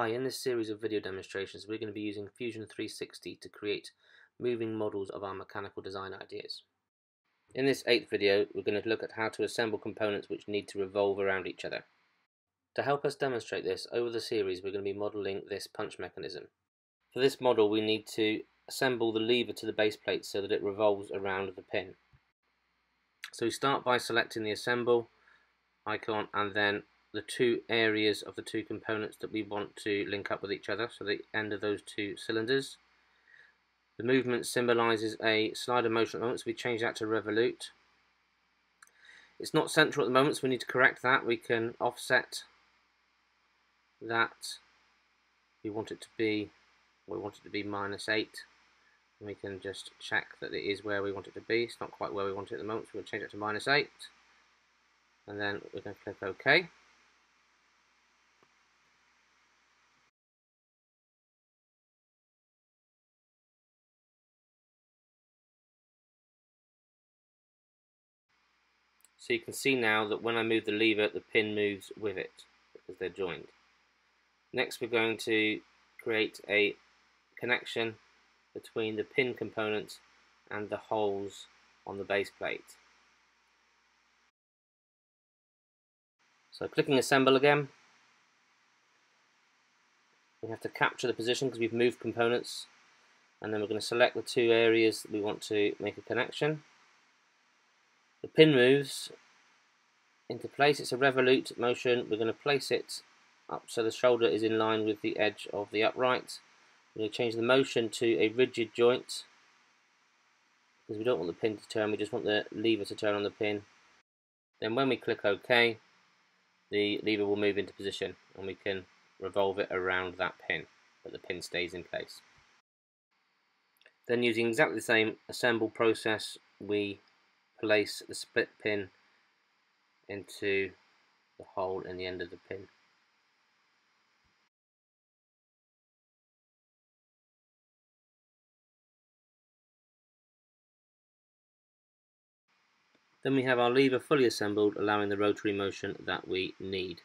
Hi, in this series of video demonstrations we're going to be using Fusion 360 to create moving models of our mechanical design ideas. In this eighth video we're going to look at how to assemble components which need to revolve around each other. To help us demonstrate this, over the series we're going to be modelling this punch mechanism. For this model we need to assemble the lever to the base plate so that it revolves around the pin. So we start by selecting the assemble icon and then the two areas of the two components that we want to link up with each other, so the end of those two cylinders. The movement symbolises a slider motion moment, so we change that to revolute. It's not central at the moment, so we need to correct that. We can offset that. We want it to be, we want it to be minus 8. And we can just check that it is where we want it to be. It's not quite where we want it at the moment, so we'll change it to minus 8. And then we're going to click OK. So you can see now that when I move the lever, the pin moves with it because they're joined. Next we're going to create a connection between the pin component and the holes on the base plate. So clicking assemble again, we have to capture the position because we've moved components and then we're going to select the two areas that we want to make a connection. The pin moves into place. It's a revolute motion. We're going to place it up so the shoulder is in line with the edge of the upright. We're going to change the motion to a rigid joint because we don't want the pin to turn, we just want the lever to turn on the pin. Then when we click OK, the lever will move into position and we can revolve it around that pin, but the pin stays in place. Then using exactly the same assemble process, we place the split pin into the hole in the end of the pin. Then we have our lever fully assembled allowing the rotary motion that we need.